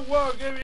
work. give me